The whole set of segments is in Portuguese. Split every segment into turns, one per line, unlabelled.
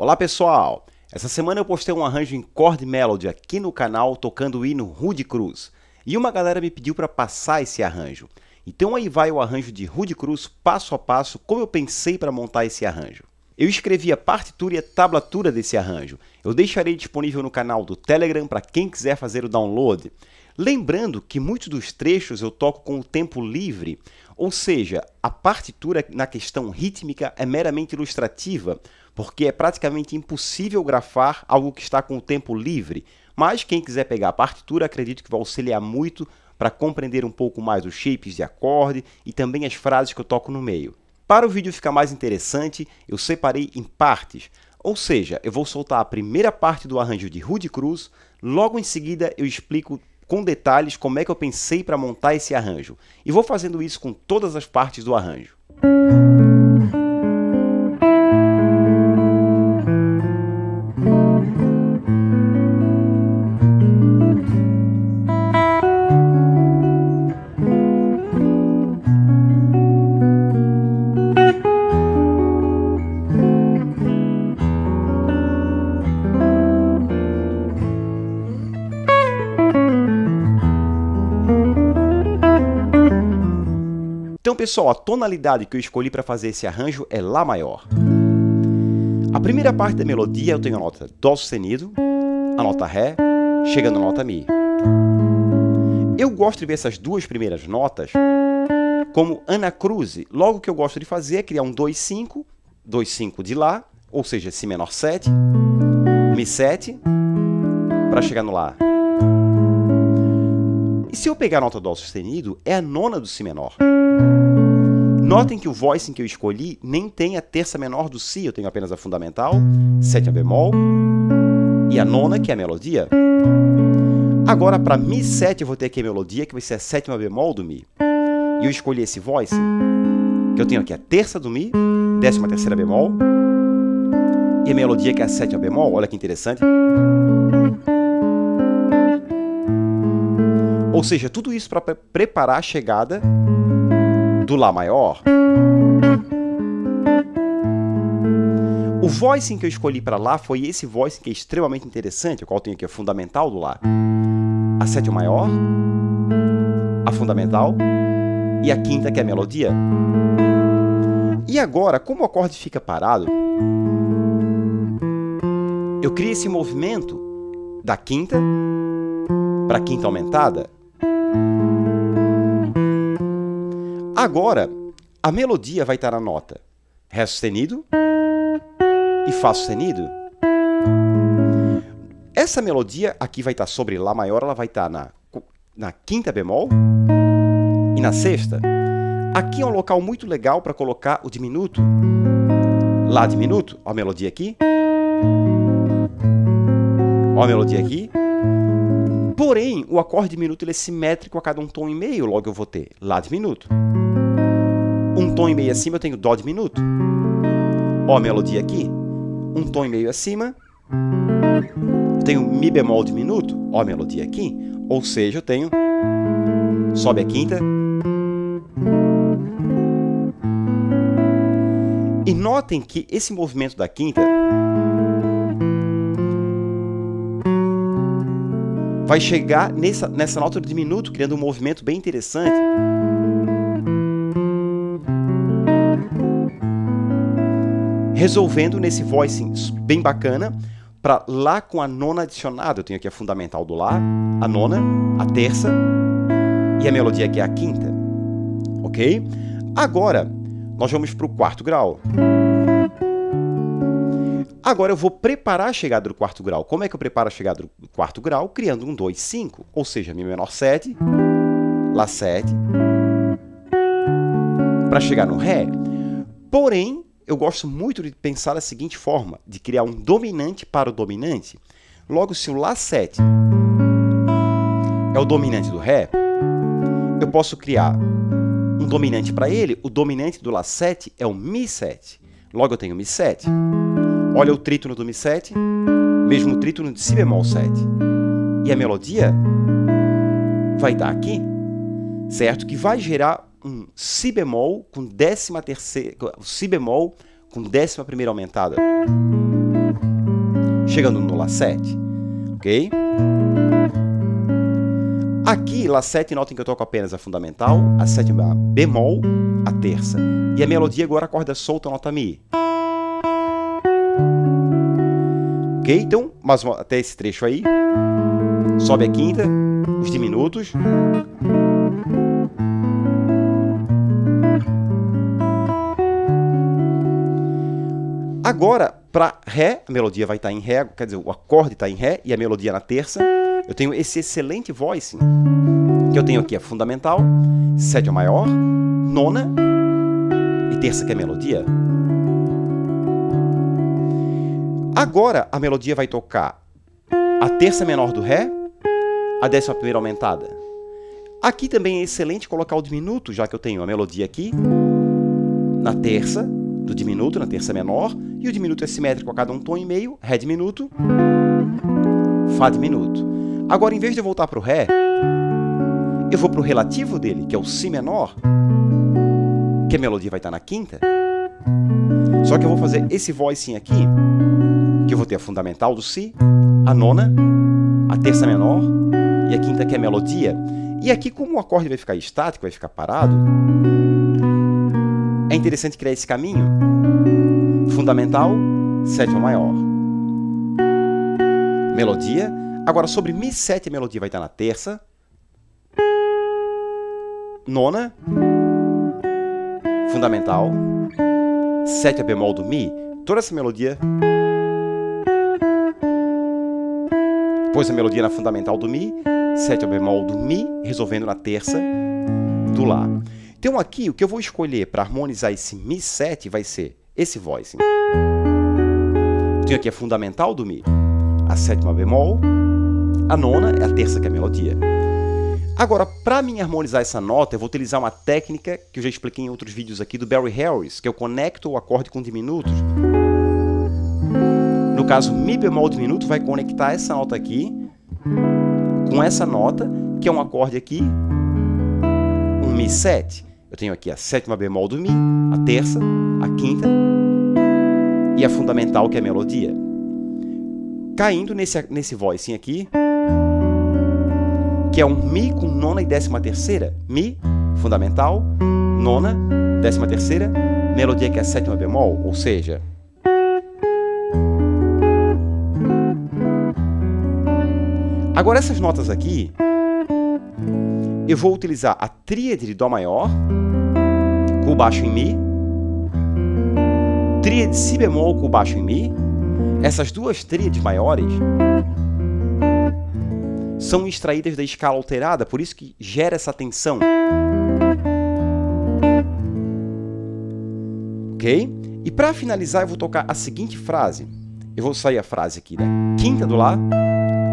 Olá pessoal! Essa semana eu postei um arranjo em chord melody aqui no canal tocando o hino Rude Cruz. E uma galera me pediu para passar esse arranjo. Então aí vai o arranjo de Rude Cruz passo a passo como eu pensei para montar esse arranjo. Eu escrevi a partitura e a tablatura desse arranjo. Eu deixarei disponível no canal do Telegram para quem quiser fazer o download. Lembrando que muitos dos trechos eu toco com o tempo livre, ou seja, a partitura na questão rítmica é meramente ilustrativa, porque é praticamente impossível grafar algo que está com o tempo livre. Mas quem quiser pegar a partitura, acredito que vai auxiliar muito para compreender um pouco mais os shapes de acorde e também as frases que eu toco no meio. Para o vídeo ficar mais interessante, eu separei em partes, ou seja, eu vou soltar a primeira parte do arranjo de Rude Cruz, logo em seguida eu explico com detalhes como é que eu pensei para montar esse arranjo, e vou fazendo isso com todas as partes do arranjo. Pessoal, a tonalidade que eu escolhi para fazer esse arranjo é Lá maior. A primeira parte da melodia eu tenho a nota Dó sustenido, a nota Ré, chegando na nota Mi. Eu gosto de ver essas duas primeiras notas como anacruze. Logo, o que eu gosto de fazer é criar um 2-5, 2-5 de Lá, ou seja, Si menor 7, Mi 7, para chegar no Lá. E se eu pegar a nota Dó sustenido, é a nona do Si menor. Notem que o voicing que eu escolhi nem tem a terça menor do Si, eu tenho apenas a fundamental, sétima bemol e a nona, que é a melodia. Agora, para Mi 7, eu vou ter aqui a melodia, que vai ser a sétima bemol do Mi. E eu escolhi esse voicing, que eu tenho aqui a terça do Mi, décima terceira bemol, e a melodia que é a sétima bemol, olha que interessante. Ou seja, tudo isso para preparar a chegada do Lá maior. O voicing que eu escolhi para Lá foi esse voicing que é extremamente interessante, o qual tem aqui a fundamental do Lá. A sétima maior, a fundamental e a quinta que é a melodia. E agora, como o acorde fica parado, eu crio esse movimento da quinta para a quinta aumentada. Agora, a melodia vai estar na nota Ré sustenido e Fá sustenido. Essa melodia aqui vai estar sobre Lá maior, ela vai estar na, na quinta bemol e na sexta. Aqui é um local muito legal para colocar o diminuto. Lá diminuto, ó a melodia aqui. Ó a melodia aqui. Porém, o acorde diminuto ele é simétrico a cada um tom e meio, logo eu vou ter Lá diminuto. Um tom e meio acima eu tenho Dó diminuto. Ó melodia aqui. Um tom e meio acima, eu tenho Mi bemol diminuto. Ó melodia aqui. Ou seja, eu tenho Sobe a quinta. E notem que esse movimento da quinta vai chegar nessa, nessa nota diminuto, criando um movimento bem interessante. Resolvendo nesse voicing bem bacana, para Lá com a nona adicionada. Eu tenho aqui a fundamental do Lá, a nona, a terça e a melodia aqui é a quinta. Ok? Agora, nós vamos para o quarto grau. Agora eu vou preparar a chegada do quarto grau. Como é que eu preparo a chegada do quarto grau? Criando um 2, 5, ou seja, Mi menor 7, Lá 7, para chegar no Ré. Porém, eu gosto muito de pensar da seguinte forma, de criar um dominante para o dominante. Logo, se o Lá 7 é o dominante do Ré, eu posso criar um dominante para ele. O dominante do Lá 7 é o Mi 7. Logo, eu tenho Mi 7. Olha o trítono do Mi7, mesmo o trítono de Si bemol 7. E a melodia vai dar aqui, certo? Que vai gerar Si bemol com décima terceira, Si bemol com décima primeira aumentada. chegando no Lá7, ok? Aqui, Lá7, notem que eu toco apenas a fundamental, a sétima bemol, a terça. E a melodia agora a corda solta, nota Mi. Ok? Então, mais uma, até esse trecho aí. Sobe a quinta, os diminutos. Agora, para Ré, a melodia vai estar tá em Ré, quer dizer, o acorde está em Ré e a melodia na terça. Eu tenho esse excelente voicing, que eu tenho aqui a fundamental, sétima maior, nona e terça que é a melodia. Agora a melodia vai tocar a terça menor do Ré, a décima primeira aumentada. Aqui também é excelente colocar o diminuto, já que eu tenho a melodia aqui na terça, do diminuto, na terça menor, e o diminuto é simétrico a cada um tom e meio, Ré diminuto, Fá diminuto. Agora, em vez de eu voltar para o Ré, eu vou para o relativo dele, que é o Si menor, que a melodia vai estar na quinta. Só que eu vou fazer esse voicing aqui, que eu vou ter a fundamental do Si, a nona, a terça menor e a quinta que é a melodia. E aqui, como o acorde vai ficar estático, vai ficar parado, é interessante criar esse caminho. Fundamental, sétima maior. Melodia. Agora, sobre Mi7, a melodia vai estar na terça. Nona. Fundamental. Sétima bemol do Mi. Toda essa melodia Pôs a melodia na fundamental do Mi, sétima bemol do Mi, resolvendo na terça do Lá. Então aqui, o que eu vou escolher para harmonizar esse Mi7 vai ser esse voicing. Tenho aqui a fundamental do Mi, a sétima bemol, a nona é a terça que é a melodia. Agora, para mim harmonizar essa nota, eu vou utilizar uma técnica que eu já expliquei em outros vídeos aqui do Barry Harris, que eu conecto o acorde com diminutos no caso, Mi bemol diminuto vai conectar essa nota aqui com essa nota, que é um acorde aqui, um Mi7. Tenho aqui a sétima bemol do Mi, a terça, a quinta e a fundamental, que é a melodia. Caindo nesse, nesse voicing aqui, que é um Mi com nona e décima terceira. Mi, fundamental, nona, décima terceira, melodia que é a sétima bemol, ou seja, Agora, essas notas aqui, eu vou utilizar a tríade de Dó maior, baixo em Mi, tríade de Si bemol com baixo em Mi. Essas duas tríades maiores são extraídas da escala alterada, por isso que gera essa tensão. Ok? E para finalizar, eu vou tocar a seguinte frase. Eu vou sair a frase aqui, né? Quinta do Lá,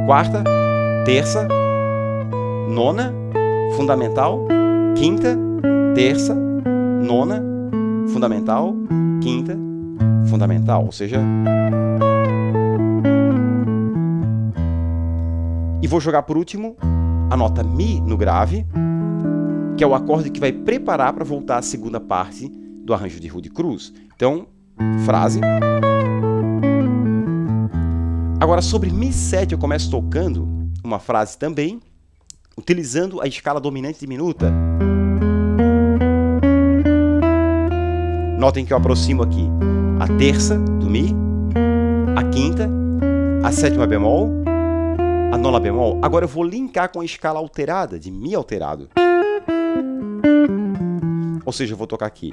quarta, terça, nona, fundamental, quinta, terça, nona, fundamental, quinta, fundamental, ou seja, e vou jogar por último a nota mi no grave, que é o acorde que vai preparar para voltar à segunda parte do arranjo de Rude Cruz. Então, frase. Agora, sobre Mi7 eu começo tocando uma frase também, utilizando a escala dominante diminuta. Notem que eu aproximo aqui a terça do Mi, a quinta, a sétima bemol, a nona bemol. Agora eu vou linkar com a escala alterada, de Mi alterado. Ou seja, eu vou tocar aqui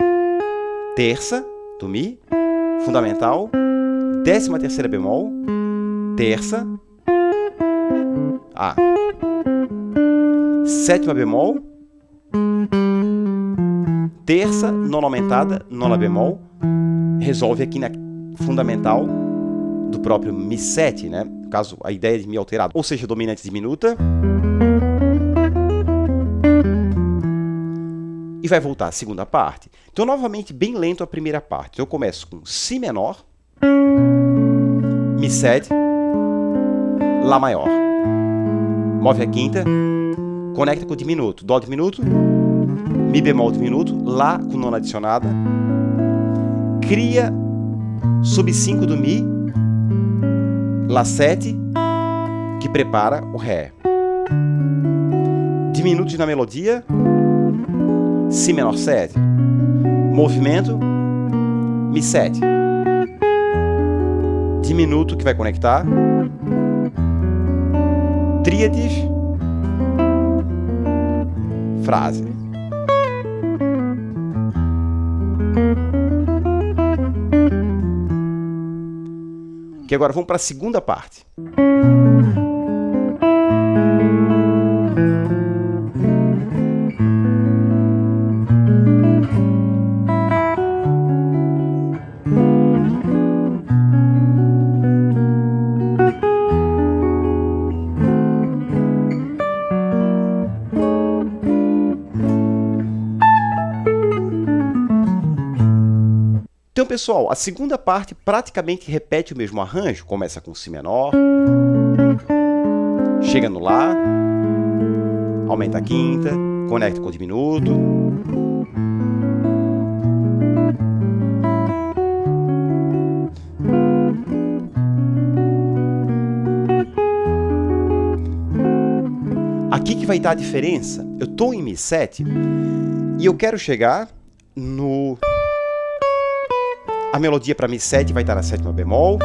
terça do Mi, fundamental, décima terceira bemol, terça, a. Sétima bemol. Terça, nona aumentada, nona bemol. Resolve aqui na fundamental do próprio Mi7, né? No caso, a ideia de Mi alterado, ou seja, dominante diminuta. E vai voltar à segunda parte. Então, novamente, bem lento a primeira parte. Eu começo com Si menor, Mi7, Lá maior move a quinta, conecta com o diminuto, dó diminuto, mi bemol diminuto, lá com nona adicionada, cria sub 5 do mi, Lá 7, que prepara o Ré. Diminutos na melodia, Si menor 7. Movimento, Mi 7. Diminuto que vai conectar. Tríades. Frase. Agora vamos para a segunda parte. Pessoal, a segunda parte praticamente repete o mesmo arranjo. Começa com Si menor, chega no Lá, aumenta a quinta, conecta com o diminuto. Aqui que vai estar a diferença. Eu estou em Mi7 e eu quero chegar no a melodia para Mi7 vai estar na sétima bemol,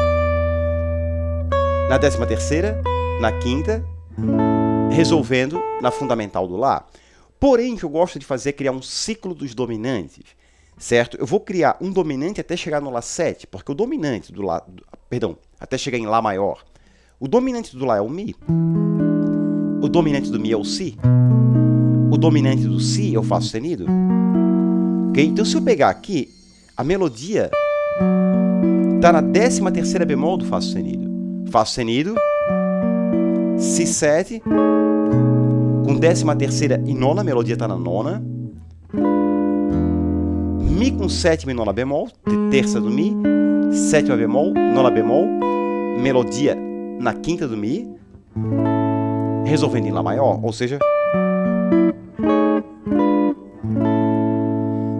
na décima terceira, na quinta, resolvendo na fundamental do Lá. Porém, o que eu gosto de fazer é criar um ciclo dos dominantes, certo? Eu vou criar um dominante até chegar no Lá7, porque o dominante do Lá, perdão, até chegar em Lá maior. O dominante do Lá é o Mi, o dominante do Mi é o Si, o dominante do Si é o Fá sustenido. Okay? Então, se eu pegar aqui, a melodia Está na 13 terceira bemol do Fá sustenido. Fá sustenido, Si7, com 13 terceira e nona, a melodia está na nona. Mi com sétima e nona bemol, terça do Mi, sétima bemol, nona bemol, melodia na quinta do Mi, resolvendo em Lá maior, ou seja,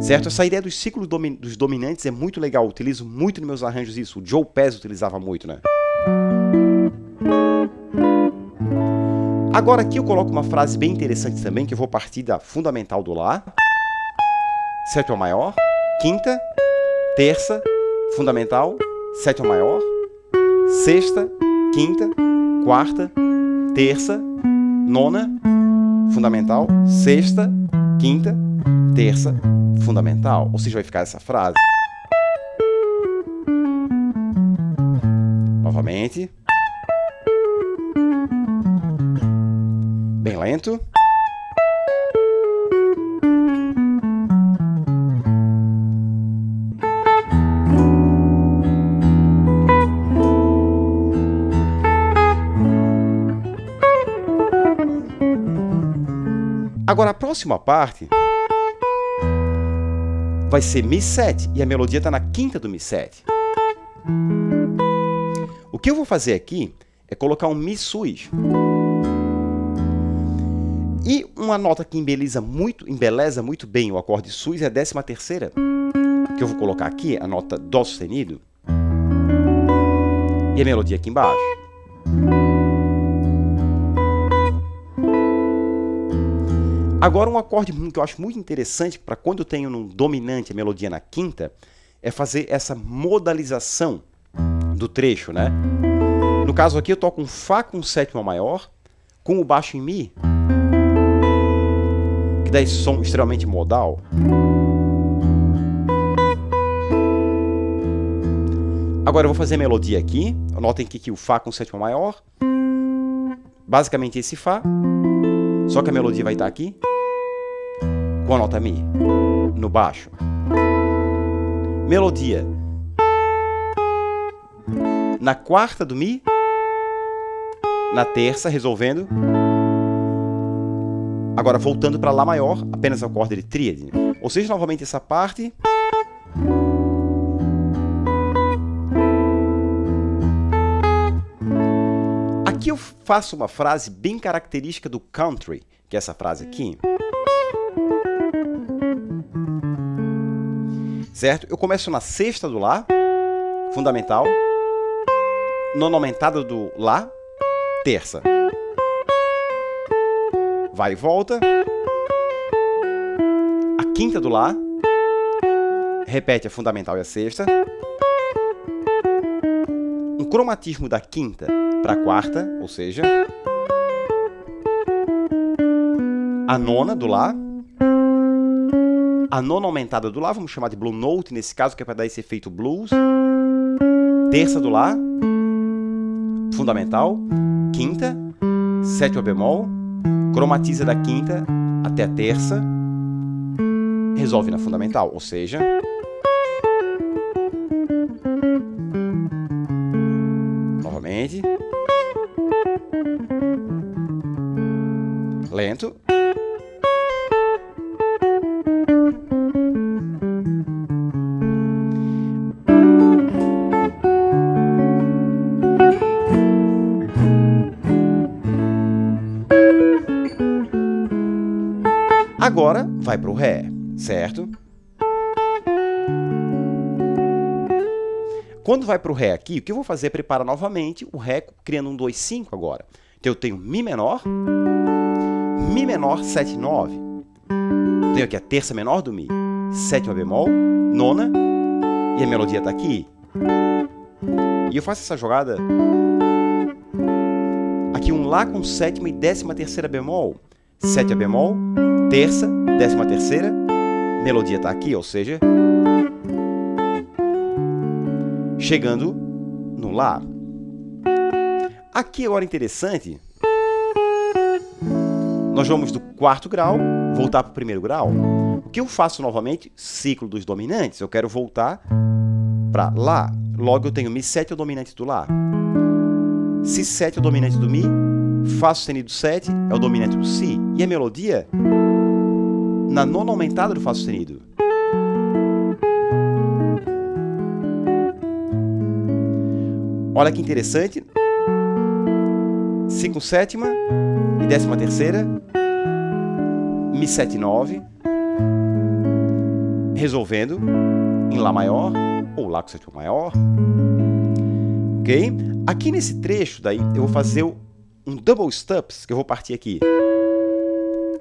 Certo? Essa ideia dos ciclos domi dos dominantes é muito legal. Eu utilizo muito nos meus arranjos isso. O Joe Pez utilizava muito, né? Agora aqui eu coloco uma frase bem interessante também, que eu vou partir da fundamental do Lá. Sétima maior. Quinta. Terça. Fundamental. Sétima maior. Sexta. Quinta. Quarta. Terça. Nona. Fundamental. Sexta. Quinta. Terça fundamental? Ou seja, vai ficar essa frase. Novamente. Bem lento. Agora, a próxima parte vai ser Mi7 e a melodia está na quinta do Mi7. O que eu vou fazer aqui é colocar um Mi sus. E uma nota que embeleza muito, embeleza muito bem o acorde sus é a décima terceira, que eu vou colocar aqui, a nota Dó sustenido, e a melodia aqui embaixo. Agora, um acorde que eu acho muito interessante para quando eu tenho no dominante a melodia na quinta, é fazer essa modalização do trecho, né? No caso aqui eu toco um Fá com sétima maior, com o baixo em Mi, que dá esse som extremamente modal. Agora eu vou fazer a melodia aqui, notem aqui que o Fá com sétima maior, basicamente esse Fá, só que a melodia vai estar aqui com a nota Mi no baixo. Melodia na quarta do Mi, na terça, resolvendo. Agora voltando para Lá maior, apenas acorde de tríade. Ou seja, novamente essa parte. Aqui eu faço uma frase bem característica do country, que é essa frase aqui. Certo? Eu começo na sexta do Lá, fundamental, nona aumentada do Lá, terça. Vai e volta. A quinta do Lá. Repete a fundamental e a sexta. Um cromatismo da quinta para a quarta, ou seja, a nona do Lá. A nona aumentada do Lá, vamos chamar de Blue Note nesse caso, que é para dar esse efeito blues. Terça do Lá fundamental, quinta, sétima bemol, cromatiza da quinta até a terça, resolve na fundamental, ou seja, Ré, certo? Quando vai para o Ré aqui, o que eu vou fazer é preparar novamente o Ré criando um 2, 5 agora. Então eu tenho Mi menor, Mi menor, 7, 9. Tenho aqui a terça menor do Mi, sétima bemol, nona, e a melodia está aqui. E eu faço essa jogada aqui um Lá com sétima e décima terceira bemol, sétima bemol, terça, décima terceira, melodia está aqui, ou seja, chegando no Lá. Aqui agora interessante, nós vamos do quarto grau voltar para o primeiro grau. O que eu faço novamente? Ciclo dos dominantes. Eu quero voltar para Lá. Logo eu tenho Mi7 é o dominante do Lá. Si7 é o dominante do Mi. Fá sustenido 7 é o dominante do Si. E a melodia na nona aumentada do Fá sustenido. Olha que interessante. Com sétima e décima terceira. Mi 7 9. Resolvendo em Lá maior ou Lá com sétima maior. Ok? Aqui nesse trecho daí eu vou fazer um double stops que eu vou partir aqui.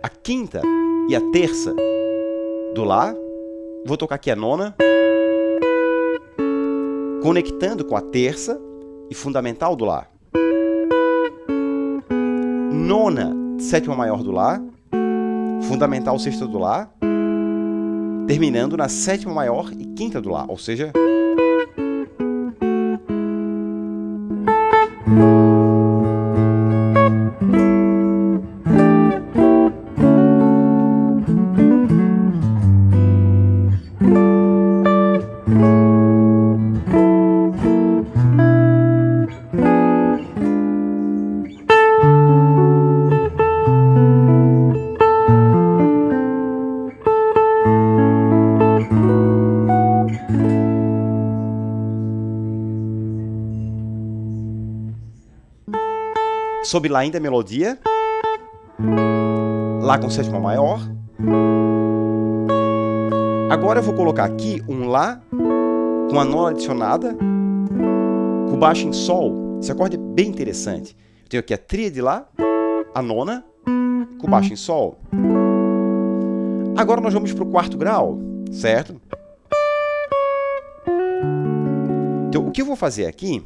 A quinta e a terça do Lá. Vou tocar aqui a nona, conectando com a terça e fundamental do Lá. Nona, sétima maior do Lá, fundamental sexta do Lá, terminando na sétima maior e quinta do Lá, ou seja, sob Lá ainda melodia, Lá com sétima maior. Agora eu vou colocar aqui um Lá com a nona adicionada, com baixo em Sol. Esse acorde é bem interessante. Eu tenho aqui a tríade Lá, a nona, com baixo em Sol. Agora nós vamos para o quarto grau, certo? Então, o que eu vou fazer aqui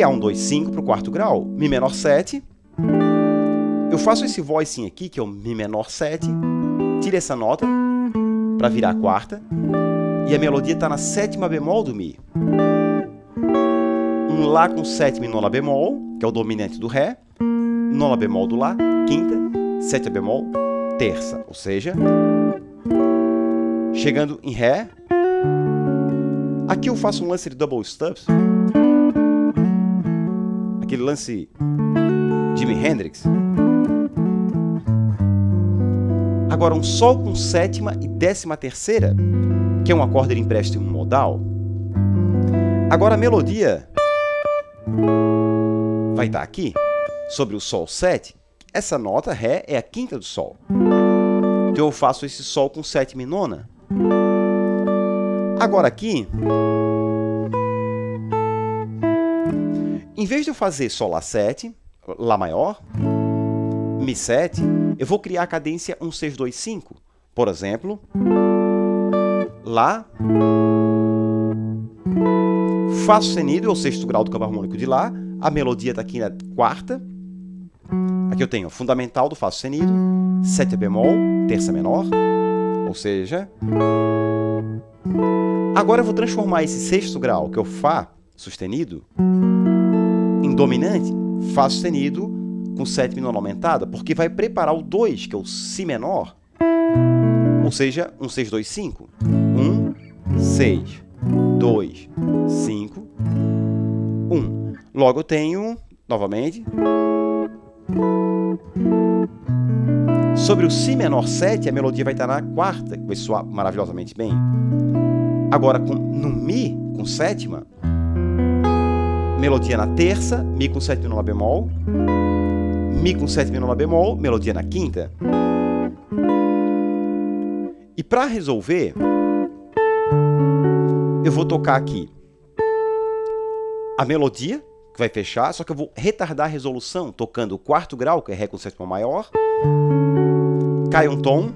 criar um 2, 5 para o quarto grau, Mi menor 7. Eu faço esse voicing aqui, que é o Mi menor 7, tiro essa nota para virar a quarta, e a melodia está na sétima bemol do Mi. Um Lá com sétima e nona bemol, que é o dominante do Ré, nona bemol do Lá, quinta, sétima bemol, terça, ou seja, chegando em Ré. Aqui eu faço um lance de double stops aquele lance Jimi Hendrix. Agora, um Sol com sétima e décima terceira, que é um acorde de empréstimo modal. Agora, a melodia vai estar aqui, sobre o Sol 7. Essa nota, Ré, é a quinta do Sol. Então, eu faço esse Sol com sétima e nona. Agora, aqui, em vez de eu fazer só Lá7, Lá maior, Mi7, eu vou criar a cadência 1, 6, 2, 5. Por exemplo, Lá, Fá sustenido, é o sexto grau do campo harmônico de Lá, a melodia está aqui na quarta, aqui eu tenho fundamental do Fá sustenido, sétima bemol, terça menor, ou seja, agora eu vou transformar esse sexto grau, que é o Fá sustenido, em dominante, Fá sustenido com sétima nona aumentada, porque vai preparar o 2, que é o Si menor, ou seja, um 6, 2, 5. 1, 6, 2, 5, 1. Logo eu tenho, novamente, sobre o Si menor 7, a melodia vai estar na quarta, que vai soar maravilhosamente bem. Agora, com, no Mi, com sétima, melodia na terça, Mi com sétima nona bemol, Mi com sétima nona bemol, melodia na quinta. E para resolver, eu vou tocar aqui a melodia, que vai fechar, só que eu vou retardar a resolução, tocando o quarto grau, que é Ré com sétima maior, cai um tom,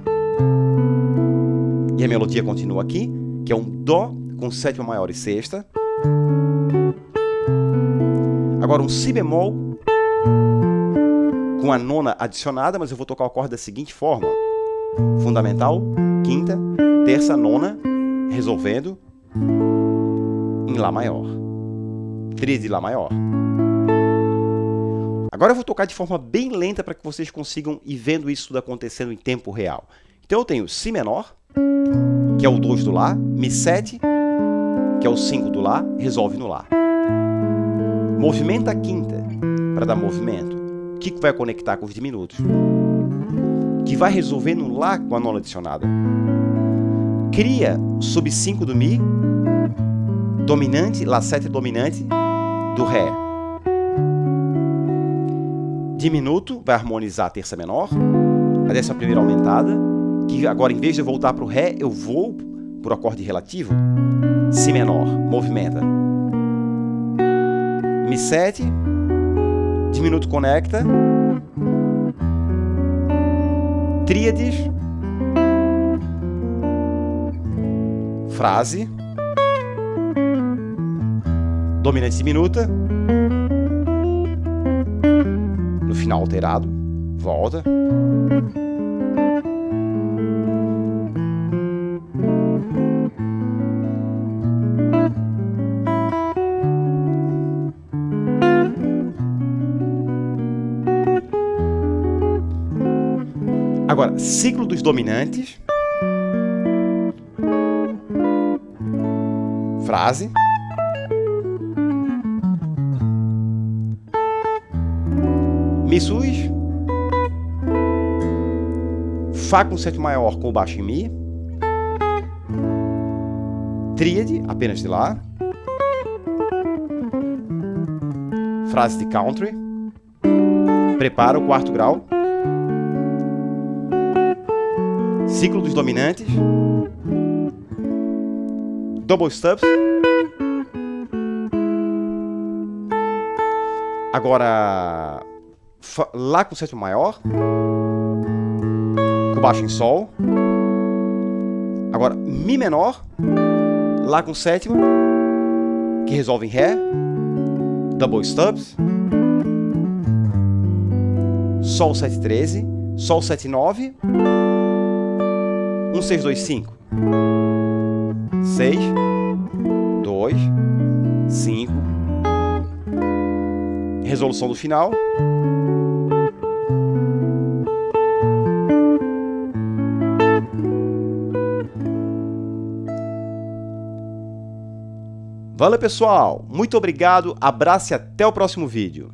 e a melodia continua aqui, que é um Dó com sétima maior e sexta. Agora um Si bemol com a nona adicionada, mas eu vou tocar o acorde da seguinte forma. Fundamental, quinta, terça, nona, resolvendo em Lá maior. Tríade de Lá maior. Agora eu vou tocar de forma bem lenta para que vocês consigam ir vendo isso tudo acontecendo em tempo real. Então eu tenho Si menor, que é o 2 do Lá, Mi7, que é o 5 do Lá, resolve no Lá. Movimenta a quinta para dar movimento. O que vai conectar com os diminutos? Que vai resolver no Lá com a nona adicionada. Cria sub 5 do Mi, dominante, Lá7 dominante, do Ré. Diminuto, vai harmonizar a terça menor, a décima primeira aumentada, que agora em vez de eu voltar para o Ré, eu vou para o acorde relativo, Si menor, movimenta. Mi7, diminuto conecta, tríades, frase, dominante diminuta, no final alterado, volta. Agora, ciclo dos dominantes. Frase. Mi sus. Fá com sétima maior com o baixo em Mi. Tríade, apenas de Lá. Frase de country. Prepara o quarto grau. Ciclo dos dominantes. Double stubs. Agora, Lá com sétima maior. Com baixo em Sol. Agora, Mi menor. Lá com sétima. Que resolve em Ré. Double stubs. Sol 713. Sol 79. 1, 6, 2, 5. 6, 2, 5. Resolução do final. Valeu, pessoal! Muito obrigado, abraço e até o próximo vídeo.